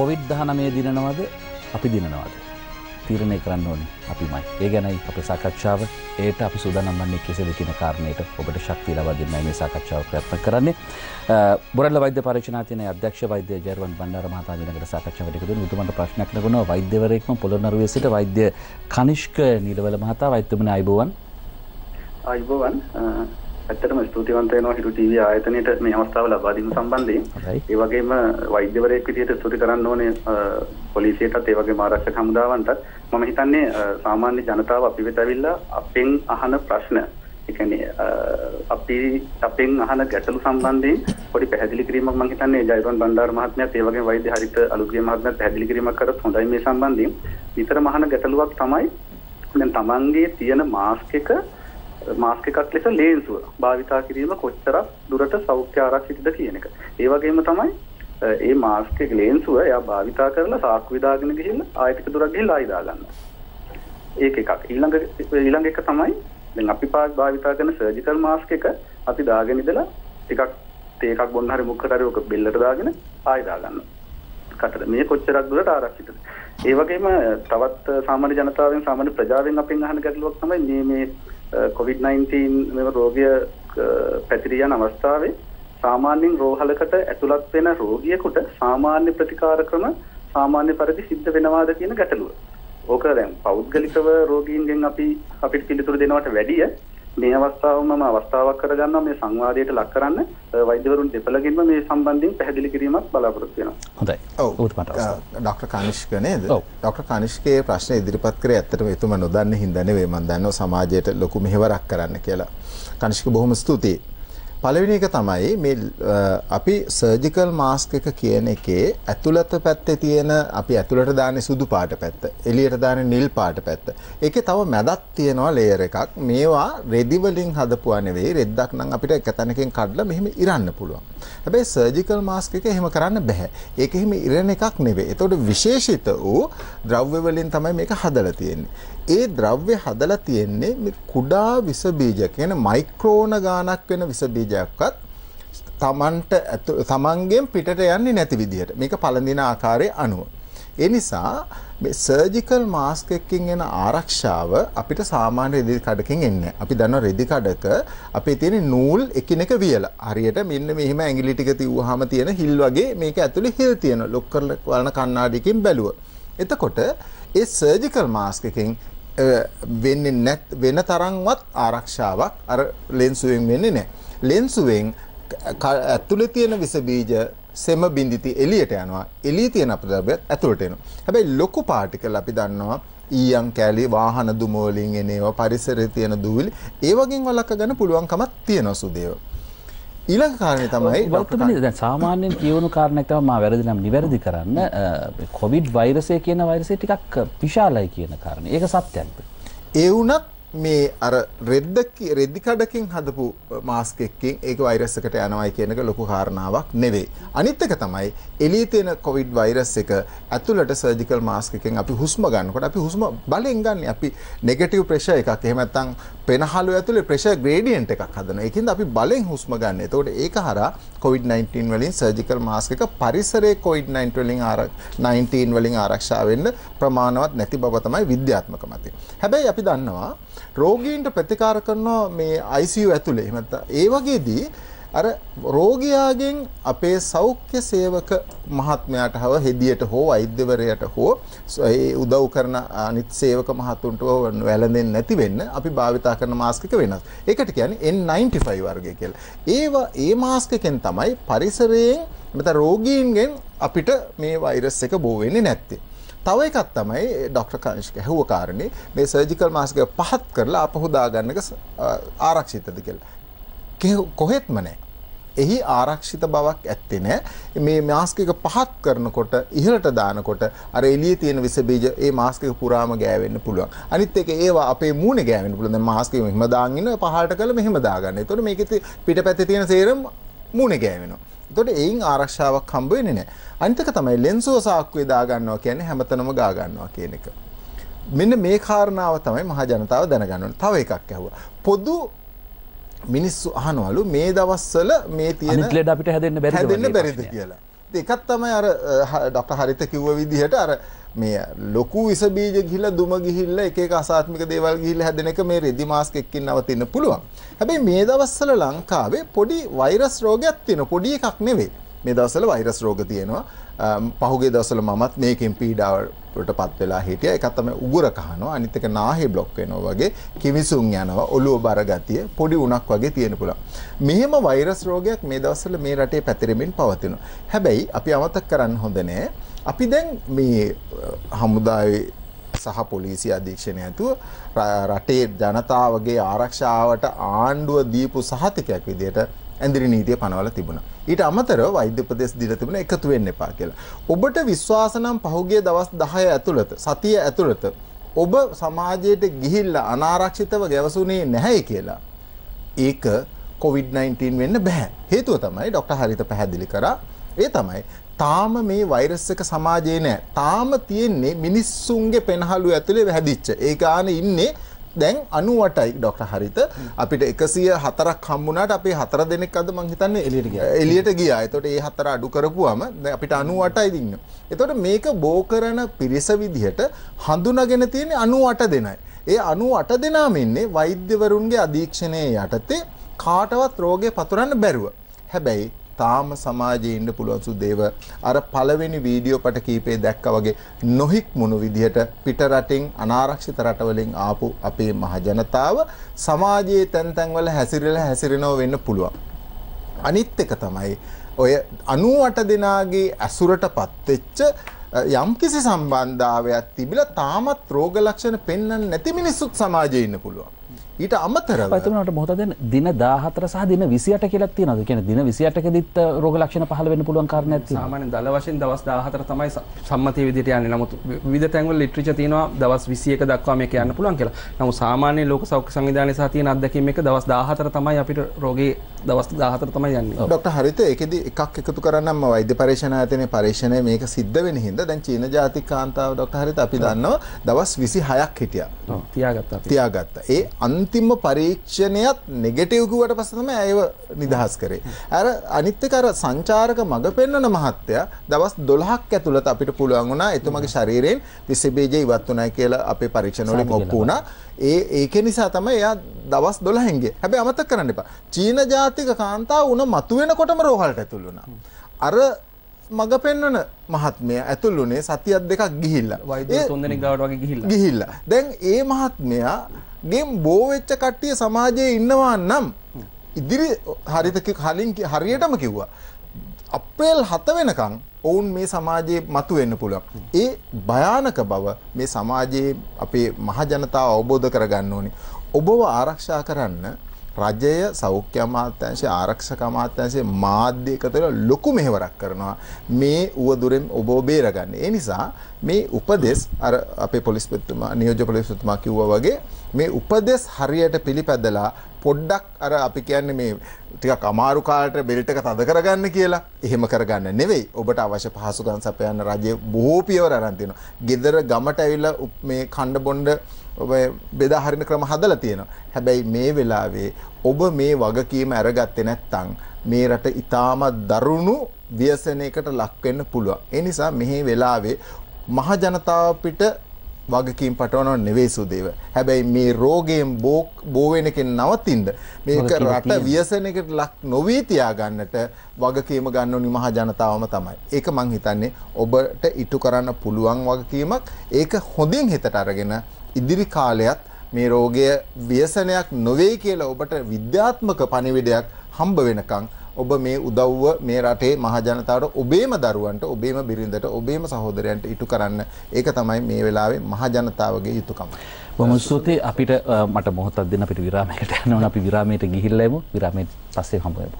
Covid දහනමේ දිනනවද? අපි දිනනවාද. තීරණය කරන්න ඕනි. අපිමයි. ඒ ගැනයි අප සාකච්ඡාව. ඒට අපි සුදනම්න්නේ කෙසෙද කියන කාරණයට ඔබට ශක්ති ලබදන්න මේ සාකච්ඡාව ප්‍රයත්න කරන්නේ. බොරල වෛද්‍ය පරිශනාතියන අධ්‍යක්ෂ වෛද්‍ය ජර්වන් බණ්ඩාර මහතාජනකට සාකච්ඡාවටකද උතුමට ප්‍රශ්නයක් නගුණ වෛද්‍යවරයෙක්ම පොළොනරුවේ සිට වෛද්‍ය කනිෂ්ක නිලවල මහතා වෛත්‍යමන අයිබෝවන්. අයිබෝවන්. ඇත්තටම ස්තුතිවන්ත වෙනවා හිටු ටීවී ආයතනයට මේ අවස්ථාව ලබා දීම සම්බන්ධයෙන්. ඒ වගේම වෛද්‍යවරයෙක් විදිහට ස්තුති කරන්න ඕනේ පොලිසියටත් ඒ වගේම ආරක්ෂක හමුදාවන්ටත්. මම හිතන්නේ සාමාන්‍ය ජනතාව අපි වෙත ඇවිල්ලා අපෙන් අහන ප්‍රශ්න ඒ කියන්නේ අපි අපෙන් අහන ගැටලු සම්බන්ධයෙන් පොඩි පැහැදිලි කිරීමක් මම හිතන්නේ ජයරන් බණ්ඩාර මහත්මයාත් ඒ වගේම වෛද්‍ය හරිත අලුත්ගේ මහත්මයාත් පැහැදිලි කිරීමක් කරත් හොඳයි මේ සම්බන්ධයෙන්. විතරම අහන ගැටලුවක් තමයි දැන් තමන්ගේ තියෙන මාස්ක් එක මාස්ක් එකක් ලෙස ලේන්සුව භාවිතා කිරීම කොච්චරක් දුරට සෞඛ්‍ය ආරක්ෂිතද කියන එක. ඒ වගේම තමයි ඒ මාස්ක් එක ලේන්සුව එයා භාවිතා කරලා සාක්කු විදාගෙන ගිහිල්ලා ආයෙත් ටික දුරක් ගිහිල්ලා ආයෙ දාගන්න. ඒක එකක්. ඊළඟ ඊළඟ එක තමයි දැන් අපි භාවිතා කරන සර්ජිකල් මාස්ක් එක අපි දාගෙන ඉඳලා ටිකක් තේ එකක් බොන්න හරි මුඛට හරි ඔක බෙල්ලට දාගෙන ආයෙ දාගන්න. කටට මේ කොච්චරක් දුරට ආරක්ෂිතද? ඒ වගේම තවත් සාමාන්‍ය ජනතාවෙන් සාමාන්‍ය ප්‍රජාවෙන් අපෙන් අහන ගැටලුවක් තමයි මේ මේ COVID-19 මෙම රෝගය පැතිරී යන අවස්ථාවේ සාමාන්‍යයෙන් රෝහලකට ඇතුළත් වෙන රෝගියෙකුට සාමාන්‍ය ප්‍රතිකාර ක්‍රම සාමාන්‍ය පරිදි සිද්ධ වෙනවාද කියන ගැටලුව. ඕක දැන් පෞද්ගලිකව රෝගීන්ගෙන් අපි අපිට පිළිතුරු දෙනවට වැඩිය මේ අවස්ථාව මම අවස්ථාවක් කරගන්නවා මේ සංවාදයට ලක් කරන්න වෛද්‍යවරුන් දෙපළගෙන්ම මේ සම්බන්ධයෙන් පැහැදිලි කිරීමක් බලාපොරොත්තු වෙනවා. හොඳයි. ඔව්. ඩොක්ටර් කානිෂ්ක නේද? ඩොක්ටර් කානිෂ්කේ ප්‍රශ්න ඉදිරිපත් කරේ ඇත්තටම එතුමා නොදන්න හින්දා නෙවෙයි මම දන්නවා සමාජයට ලොකු මෙහෙවරක් කරන්න කියලා. කානිෂ්ක බොහොම ස්තුතියි. පළවෙනි එක තමයි මේ අපි සර්ජිකල් මාස්ක් එක කියන එකේ ඇතුළත පැත්තේ තියෙන අපි ඇතුළට දාන්නේ සුදු පාට පැත්ත, එළියට දාන්නේ නිල් පාට පැත්ත. ඒකේ තව මැදක් තියෙනවා ලේයර් එකක්. මේවා රෙදි වලින් හදපුවා නෙවෙයි. රෙද්දක් නම් අපිට එක තැනකින් කඩලා මෙහෙම ඉරන්න පුළුවන්. හැබැයි සර්ජිකල් මාස්ක් එක එහෙම කරන්න බෑ. ඒක එහෙම ඉරණ එකක් නෙවෙයි. ඒතකොට විශේෂිත වූ ද්‍රව්‍ය වලින් තමයි මේක හදලා තියෙන්නේ. ඒ ද්‍රව්‍ය හදලා තියෙන්නේ මේ කුඩා විස බීජ කියන මයික්‍රෝන ගාණක් වෙන විස බීජයක්වත් තමන්ට තමන්ගෙන් පිටට යන්නේ නැති විදිහට මේක පළඳින ආකාරයේ අණුව. ඒ නිසා මේ සර්ජිකල් මාස්ක් එකකින් එන ආරක්ෂාව අපිට සාමාන්‍ය රෙදි කඩකින් එන්නේ අපි දන්නවා රෙදි කඩක අපේ තියෙන නූල් එකිනෙක වියලා. හරියට මෙන්න මෙහිම ඇඟිලි ටික තියුවාම තියෙන හිල් වගේ මේක ඇතුලේ හිල් තියෙනවා. ලොක් කරලා බලන කණ්ණාඩියකින් බැලුවා. එතකොට ඒ සර්ජිකල් මාස්ක් එකෙන් වෙන්නේ නැත් වෙන තරම්වත් ආරක්ෂාවක් අර ලෙන්සුවෙන් වෙන්නේ නැහැ. ලෙන්සුවෙන් ඇතුලේ තියෙන විස බීජ සෙම බින්දිති එළියට යනවා. එළියේ තියෙන අපද්‍රව්‍යත් ඇතුළට එනවා. හැබැයි ලොකු පාටිකල් අපි දන්නවා ඊයන් කෑලි වාහන දුම වලින් එන ඒවා පරිසරයේ තියෙන දූවිලි ඒ වගේන් වළක්ව ගන්න පුළුවන්කමක් තියෙනවා සුදේව. ඊළඟ කාරණය තමයි වර්තමානයේ දැන් සාමාන්‍යයෙන් කියවුණු කාරණයක් තමයි මා වැරදි නම් නිවැරදි කරන්න කොවිඩ් වෛරසය කියන වෛරසය ටිකක් විශාලයි කියන කාරණේ. ඒක සත්‍යක්ද? ඒ වුණත් මේ අර රෙද්ද රෙද්දි කඩකින් හදපු මාස්ක් එකකින් ඒක වෛරස් එකට යනවායි කියන එක ලොකු කාරණාවක් නෙවෙයි. අනිත් එක තමයි එළියේ තියෙන කොවිඩ් වෛරස් එක ඇතුළට සර්ජිකල් මාස්ක් එකෙන් අපි හුස්ම ගන්නකොට අපි හුස්ම බලෙන් ගන්න. අපි නෙගටිව් ප්‍රෙෂර් එකක් එහෙම නැත්නම් පෙනහළු ඇතුලේ ප්‍රෙෂර් ග්‍රේඩියන්ට් එකක් හදනවා. ඒකින්ද අපි බලෙන් හුස්ම ගන්න. එතකොට ඒක හරහා COVID-19 වලින් සර්ජිකල් මාස්ක් එක පරිසරයේ COVID-19 වලින් 19 වලින් ආරක්ෂා වෙන්න ප්‍රමාණවත් නැති බව තමයි විද්‍යාත්මක මතය. හැබැයි අපි දන්නවා රෝගීන්ට ප්‍රතිකාර කරනවා මේ ICU ඇතුලේ. එහෙම නැත්නම් ඒ වගේදී අර රෝගියාගෙන් අපේ සෞඛ්‍ය සේවක මහත්මයාට හව හෙදියට හෝ වෛද්‍යවරයට හෝ ඒ උදව් කරන අනිත් සේවක මහතුන්ට වැළඳෙන්නේ නැති වෙන්න අපි භාවිතා කරන මාස්ක් එක වෙනස්. ඒකට කියන්නේ N95 වර්ගය කියලා. ඒවා ඒ මාස්ක් එකෙන් තමයි පරිසරයෙන් නැත්නම් රෝගීන්ගෙන් අපිට මේ වෛරස් එක බෝ වෙන්නේ නැත්තේ. තව එකක් තමයි ඩොක්ටර් කනිෂ්ක ඇහුව කාරණේ මේ සර්ජිකල් මාස්ක් එක පහත් කරලා අපහු දාගන්න එක ආරක්ෂිතද කියලා. කොහෙත්ම නැහැ. එහි ආරක්ෂිත බවක් ඇත්තේ නැහැ. මේ මාස්ක් එක පහත් කරනකොට ඉහළට දානකොට අර එළියේ තියෙන විස බීජ ඒ මාස්ක් එක පුරාම ගෑවෙන්න පුළුවන්. අනිත් එක ඒවා අපේ මූණේ ගෑවෙන්න පුළුවන්. දැන් මාස්ක් එක මෙහෙම දාන් ඉන්න පහළට කළා මෙහෙම දාගන්න. එතකොට මේකේ පිටපැත්තේ තියෙන සේරම මූණේ ගෑවෙනවා. එතකොට එයින් ආරක්ෂාවක් හම්බ වෙන්නේ නැහැ. අනිත් එක තමයි ලෙන්සුව සාක්කුවේ දා ගන්නවා කියන්නේ හැමතැනම ගා ගන්නවා කියන එක. මෙන්න මේ කාරණාව තමයි මහ ජනතාව දැනගන්න ඕනේ. තව එකක් ඇහුවා. පොදු මිනිස්සු අහනවලු මේ දවස්වල මේ තියෙන අනිත් ලෙඩ අපිට හැදෙන්න බැරිද හැදෙන්න බැරිද කියලා. එකක් තමයි අර ඩොක්ටර් හරිත කිව්ව විදිහට අර මේ ලොකු විස බීජ ගිහිල්ලා දුම ගිහිල්ලා එක එක අසාත්මික දේවල් ගිහිල්ලා හැදෙන එක මේ රෙදි මාස්ක් එකකින් නවතින්න පුළුවන්. හැබැයි මේ දවස්වල ලංකාවේ පොඩි වෛරස් රෝගයක් තියෙන පොඩි එකක් නෙවෙයි. මේ දවස්වල වෛරස් රෝග තියෙනවා. පහුගේ දවස්වල මමත් මේකෙන් පීඩාවට පත් වෙලා හිටියා. එකක් තමයි උගුර කහනවා. අනිත් එක නාහේ බ්ලොක් වෙනවා වගේ කිවිසුම් යනවා. ඔළුව බර ගතිය පොඩි උණක් වගේ තියෙන පුළුවන්. මෙහෙම වෛරස් රෝගයක් මේ දවස්වල මේ රටේ පැතිරෙමින් පවතිනවා. හැබැයි අපි අමතක කරන්න හොඳ නෑ. අපි දැන් මේ හමුදාවේ සහ පොලිසිය අධීක්ෂණය ඇතුව රටේ ජනතාවගේ ආරක්ෂාවට ආණ්ඩුව දීපු සහතිකයක් විදිහට ඇඳිරි නීතිය පනවල තිබුණා. ඊට අමතරව වෛද්‍ය උපදෙස් දීලා තිබුණ එකතු වෙන්න එපා කියලා. ඔබට විශ්වාස නම් පහුගිය දවස් 10 ඇතුළත සතිය ඇතුළත ඔබ සමාජයට ගිහිල්ලා අනාරක්ෂිතව ගැවසුනේ නැහැ කියලා. ඒක COVID-19 වෙන්න බෑ. හේතුව තමයි ડોක්ටර් හරිත පැහැදිලි කරා. ඒ තමයි තාම මේ වෛරස් එක සමාජයේ නෑ. තාම තියෙන්නේ මිනිස්සුන්ගේ පෙනහළු ඇතුලේ වැහැදිච්ච. ඒ ගානේ ඉන්නේ දැන් 98යි ડોක්ටර් හරිත අපිට 104ක් හම්බුණාට අපේ හතර දෙනෙක් අද මං හිතන්නේ එළියට ගියා. එළියට ගියා. එතකොට ඒ හතර අඩු කරපුවම දැන් අපිට 98යි දින්න. එතකොට මේක බෝ කරන පිරිස විදිහට හඳුනාගෙන තියෙන්නේ 98 දෙනයි. ඒ 98 දෙනාම ඉන්නේ වෛද්‍යවරුන්ගේ අධීක්ෂණයේ යටතේ කාටවත් රෝගේ පතුරන්න බැරුව. හැබැයි තාම සමාජයේ ඉන්න පුළුවන් සුදේව අර පළවෙනි වීඩියෝ පට කීපේ දැක්කා වගේ නොහික්මුණු විදිහට පිට රටින් අනාරක්ෂිත රටවලින් ආපු අපේ මහ ජනතාව සමාජයේ තැන් තැන්වල හැසිරෙලා හැසිරෙනව වෙන්න පුළුවන්. අනිත් එක තමයි ඔය 98 දෙනාගේ ඇසුරටපත් වෙච්ච යම්කිසි සම්බන්ධාවයක් තිබිලා තාමත් රෝග ලක්ෂණ පෙන්වන්න නැති මිනිස්සුත් සමාජයේ ඉන්න පුළුවන්. ඊට අමතරව එතනට මොහොත දෙන දින 14 සහ දින 28 කියලා තියෙනවද? කියන්නේ දින 28කදීත් රෝග ලක්ෂණ පහළ වෙන්න පුළුවන් කාරණයක් තියෙනවා. සාමාන්‍යයෙන් දල වශයෙන් දවස් 14 තමයි සම්මතීය විදිහට යන්නේ. නමුත් විවිධ තැන්වල ලිටරේචර් තියෙනවා දවස් 21 දක්වා මේක යන්න පුළුවන් කියලා. නමුත් සාමාන්‍ය ලෝක සෞඛ්‍ය සංවිධානය සහ තියෙන අත්දැකීම් එක දවස් 14 තමයි අපිට රෝගේ දවස් 14 තමයි යන්නේ. ડોક્ટર හරිත ඒකෙදි එකක් එකතු කරන්නම්ම වෛද්‍ය පරීක්ෂණ ආයතනයේ පරීක්ෂණය මේක සිද්ධ වෙන හින්දා දැන් චීන ජාතික කාන්තාව ડોક્ટર හරිත අපි දන්නවා දවස් 26ක් හිටියා. ඔව් තියාගත්තා අපි. තියාගත්තා. ඒ අන්තිම පරීක්ෂණයත් නෙගටිව් කිව්වට පස්සේ තමයි අයව නිදහස් කරේ. අර අනිත් එක අර සංචාරක මඟ පෙන්වන මහත්තයා දවස් 12ක් ඇතුළත අපිට පුළුවන් වුණා එතුමගේ ශරීරයෙන් විස බීජ ඉවත් වුණා කියලා අපේ පරීක්ෂණ වලින් ඔප්පු වුණා. ඒ ඒක නිසා තමයි එයා දවස් 12න් ගියේ. හැබැයි අමතක කරන්න එපා. චීන ජාතික කාන්තාව උණ මතුවෙනකොටම රෝහලට ඇතුල් වුණා. අර මග පෙන්වන මහත්මයා ඇතුළුනේ සතියක් දෙකක් ගිහිල්ලා. වෛද්‍ය තුන්දෙනෙක් ගාවට වගේ ගිහිල්ලා. ගිහිල්ලා. දැන් ඒ මහත්මයා ගෙන් බෝ වෙච්ච කට්ටිය සමාජයේ ඉන්නවා නම් ඉදිරි හරිත කලින් හරියටම කිව්වා. අප්‍රේල් 7 වෙනකන් ඔවුන් මේ සමාජයේ මතු වෙන්න පුළුවන්. ඒ භයානක බව මේ සමාජයේ අපේ මහ ජනතාව අවබෝධ කරගන්න ඕනේ. ඔබව ආරක්ෂා කරන්න රජය සෞඛ්‍ය අමාත්‍යාංශය ආරක්ෂක අමාත්‍යාංශය මාධ්‍ය එකතර ලොකු මෙහෙවරක් කරනවා මේ උවදුරෙන් ඔබ බේරගන්න. ඒ නිසා මේ උපදෙස් අර අපේ පොලිස්පතිතුමා නියෝජ්‍ය පොලිස්පතිතුමා කිව්වා වගේ මේ උපදෙස් හරියට පිළිපැදලා පොඩ්ඩක් අර අපි කියන්නේ මේ ටිකක් අමාරු කාලට බෙල්ට් එක තද කරගන්න කියලා. එහෙම කරගන්න නෙවෙයි. ඔබට අවශ්‍ය පහසුකම් සපයන්න රජය බොහෝ පියවර අරන් තියෙනවා. ගෙදර ගමට ඇවිල්ලා මේ කණ්ඩ බොණ්ඩ ඔබ බෙදා හරින ක්‍රම හදලා තියෙනවා. හැබැයි මේ වෙලාවේ ඔබ මේ වගකීම අරගත්තේ නැත්නම් මේ රට ඊටාම දරුණු ව්‍යසනයකට ලක් වෙන්න පුළුවන්. ඒ නිසා මෙහි වෙලාවේ මහ ජනතාව පිට වගකීම් පටවනව නෙවෙයි සුදේව. හැබැයි මේ රෝගයෙන් බෝ වෙන එකෙන් නවතින්න මේක රට ව්‍යසනයකට ලක් නොවී තියාගන්නට වගකීම ගන්න ඕනි මහ ජනතාවම තමයි. ඒක මං හිතන්නේ ඔබට ඉටු කරන්න පුළුවන් වගකීමක්. ඒක හොඳින් හිතට අරගෙන ඉදිරි කාලයත් මේ රෝගය ව්‍යසනයක් නොවේ කියලා ඔබට විද්‍යාත්මක පණිවිඩයක් හම්බ වෙනකන් ඔබ මේ උදව්ව මේ රටේ මහජනතාවට ඔබේම දරුවන්ට ඔබේම බිරිඳට ඔබේම සහෝදරයන්ට ඉටු කරන්න ඒක තමයි මේ වෙලාවේ මහජනතාවගේ යුතුකම. බොහොම ස්තුතියි අපිට මට මොහොතක් දෙන්න අපිට විරාමයකට යනවා අපි විරාමයට ගිහිල්ලා එමු විරාමයෙන් පස්සේ හම්බ වෙමු.